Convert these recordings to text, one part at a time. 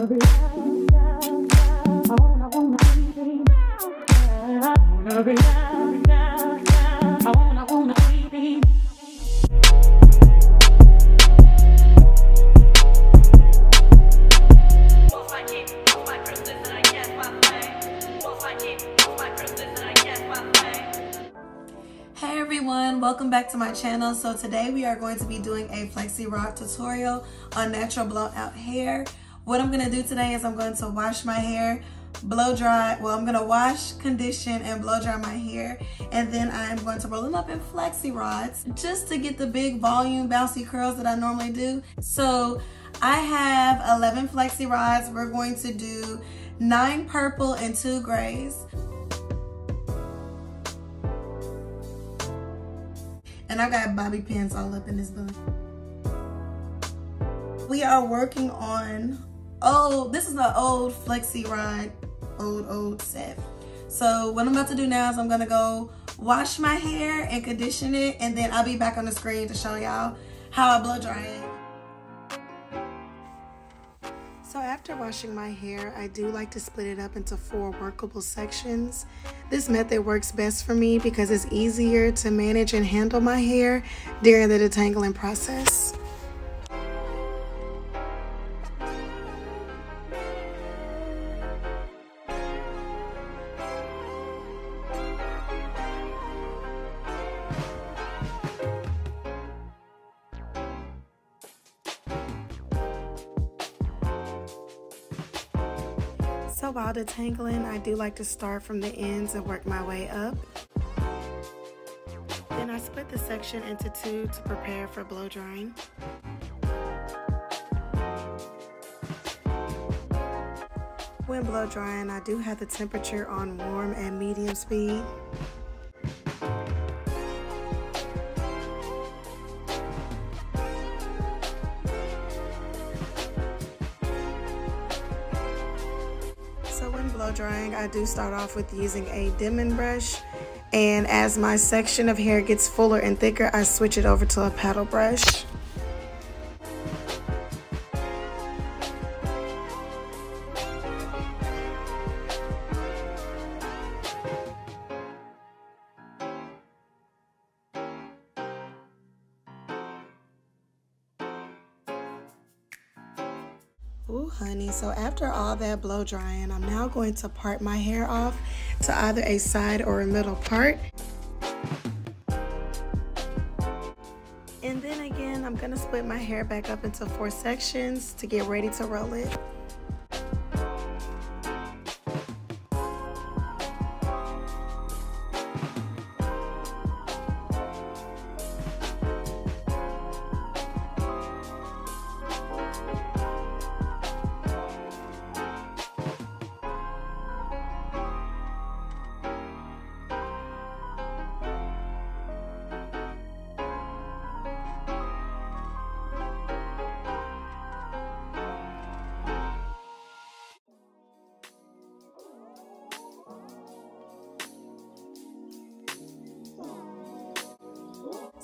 Hey everyone, welcome back to my channel. So today we are going to be doing a flexi rod tutorial on natural blowout hair. What I'm gonna do today is I'm going to wash my hair, blow dry, well I'm gonna wash, condition, and blow dry my hair. And then I am going to roll them up in flexi rods just to get the big volume bouncy curls that I normally do. So I have 11 flexi rods. We're going to do nine purple and two grays. And I got bobby pins all up in this bun. We are working on, oh, this is an old flexi rod, old, old set. So what I'm about to do now is I'm gonna go wash my hair and condition it, and then I'll be back on the screen to show y'all how I blow dry it. So after washing my hair, I do like to split it up into four workable sections. This method works best for me because it's easier to manage and handle my hair during the detangling process. So while detangling, I do like to start from the ends and work my way up. Then I split the section into two to prepare for blow drying. When blow drying, I do have the temperature on warm and medium speed. Blow drying, I do start off with using a Denman brush. And as my section of hair gets fuller and thicker, I switch it over to a paddle brush. Ooh, honey. So after all that blow drying, I'm now going to part my hair off to either a side or a middle part. And then again, I'm gonna split my hair back up into four sections to get ready to roll it.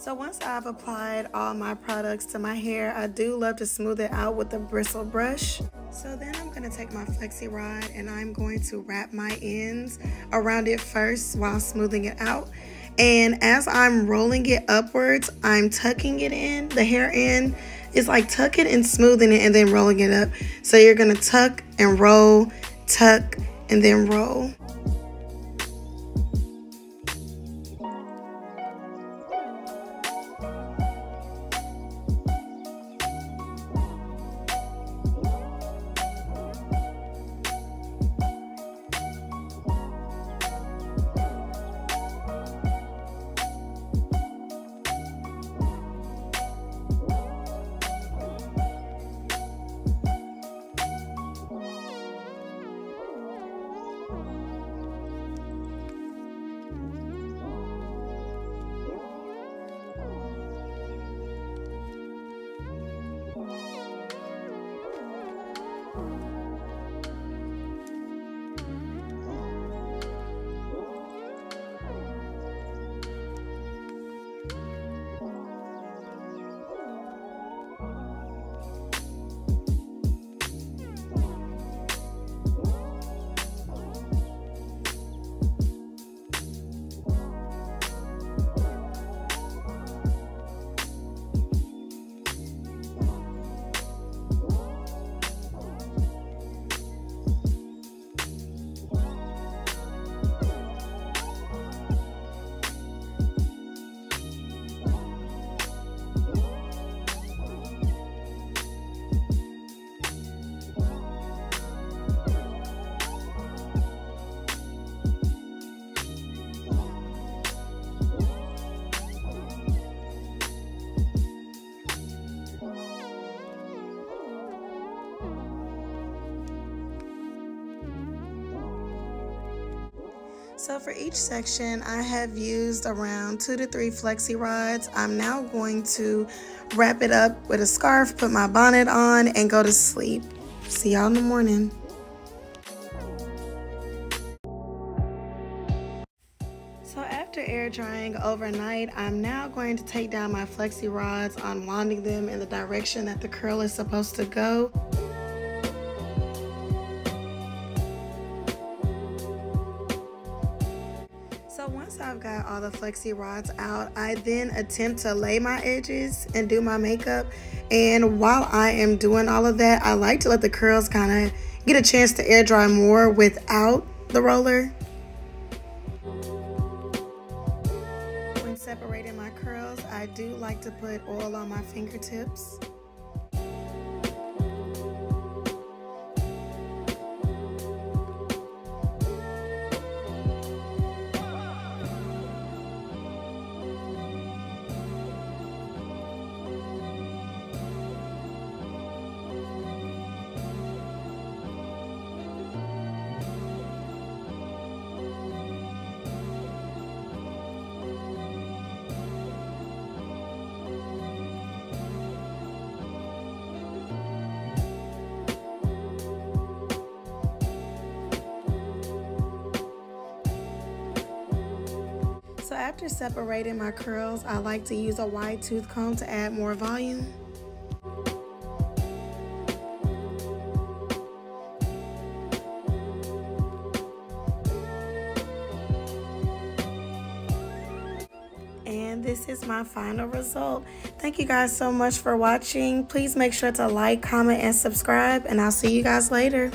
So once I've applied all my products to my hair, I do love to smooth it out with a bristle brush. So then I'm gonna take my flexi rod and I'm going to wrap my ends around it first while smoothing it out. And as I'm rolling it upwards, I'm tucking it in, the hair in. It's like tucking and smoothing it and then rolling it up. So you're gonna tuck and roll, tuck, and then roll. So for each section, I have used around two to three flexi rods. I'm now going to wrap it up with a scarf, put my bonnet on, and go to sleep. See y'all in the morning. So after air drying overnight, I'm now going to take down my flexi rods, unwinding them in the direction that the curl is supposed to go. All the flexi rods out, I then attempt to lay my edges and do my makeup. And while I am doing all of that, I like to let the curls kind of get a chance to air dry more without the roller. When separating my curls, I do like to put oil on my fingertips. After separating my curls, I like to use a wide tooth comb to add more volume. and this is my final result. Thank you guys so much for watching. Please make sure to like, comment, and subscribe, and I'll see you guys later.